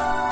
Bye.